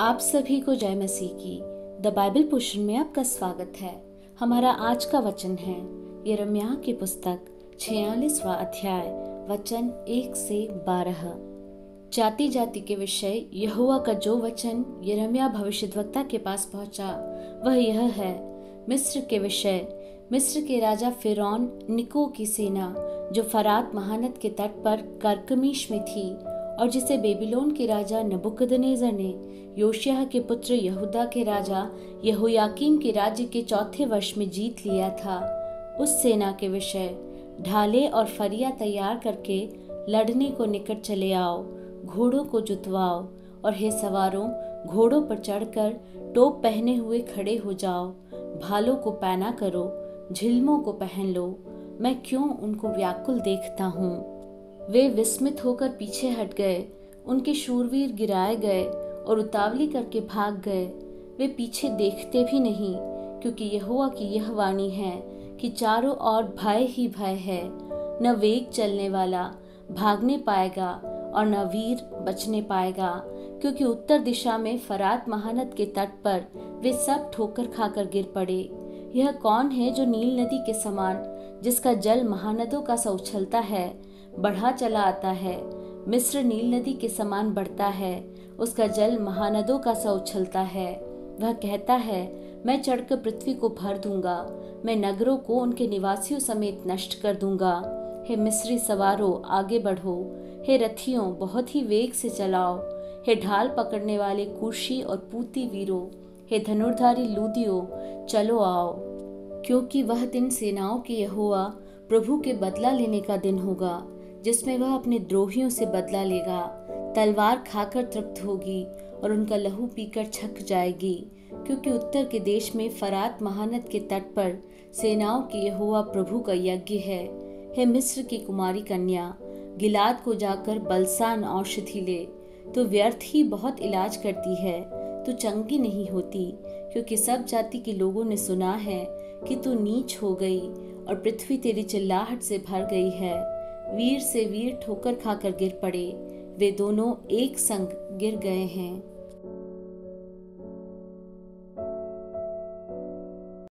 आप सभी को जय मसीह की। द बाइबल पोषण में आपका स्वागत है। हमारा आज का वचन है, यरम्याह की पुस्तक, छियालीसवा अध्याय, वचन एक से बारह। जाति जाति के विषय यहुआ का जो वचन यरम्या भविष्यवक्ता के पास पहुँचा, वह यह है, मिस्र के विषय। मिस्र के राजा फिरौन, निको की सेना, जो फरात महानद के तट पर करकमीश में थी और जिसे बेबीलोन के राजा नबुकदनेजर ने योशिया के पुत्र यहूदा के राजा यहोयाकीम के राज्य के चौथे वर्ष में जीत लिया था। उस सेना के विषय, ढाले और फरिया तैयार करके लड़ने को निकट चले आओ, घोड़ों को जुतवाओ और हे सवारों, घोड़ों पर चढ़कर टोप पहने हुए खड़े हो जाओ, भालों को पैना करो, झिलमों को पहन लो। मैं क्यों उनको व्याकुल देखता हूँ? वे विस्मित होकर पीछे हट गए। उनके शूरवीर गिराए गए और उतावली करके भाग गए। वे पीछे देखते भी नहीं, क्योंकि यहोवा की यह वाणी है कि चारों ओर भय ही भय है। न वेग चलने वाला भागने पाएगा और न वीर बचने पाएगा, क्योंकि उत्तर दिशा में फरात महानद के तट पर वे सब ठोकर खाकर गिर पड़े। यह कौन है जो नील नदी के समान, जिसका जल महानदों का सा उछलता है बढ़ा चला आता है। मिस्र नील नदी के समान बढ़ता है। उसका जल महानदों का सा उछलता है। वह कहता है, मैं चढ़कर पृथ्वी को भर दूँगा। मैं नगरों को उनके निवासियों समेत नष्ट कर दूँगा। हे मिस्री, सवारों, आगे बढ़ो। हे रथियों, बहुत ही वेग से चलाओ। हे ढाल पकड़ने वाले कुर्शी और पूती वीरों। हे धनुर्धारी लूदियो, चलो आओ। क्योंकि वह दिन सेनाओं की यहोवा, प्रभु के बदला लेने का दिन होगा। जिसमें वह अपने द्रोहियों से बदला लेगा। तलवार खाकर तृप्त होगी और उनका लहू पीकर छक जाएगी, क्योंकि उत्तर के देश में फरात महानद के तट पर सेनाओं की यहोवा प्रभु का यज्ञ है। हे मिस्र की कुमारी कन्या, गिलाद को जाकर बलसान औषधि ले। तो व्यर्थ ही बहुत इलाज करती है तो चंगी नहीं होती, क्योंकि सब जाति के लोगों ने सुना है कि तू नीच हो गई और पृथ्वी तेरी चिल्लाहट से भर गई है। वीर से वीर ठोकर खाकर गिर पड़े। वे दोनों एक संग गिर गए हैं।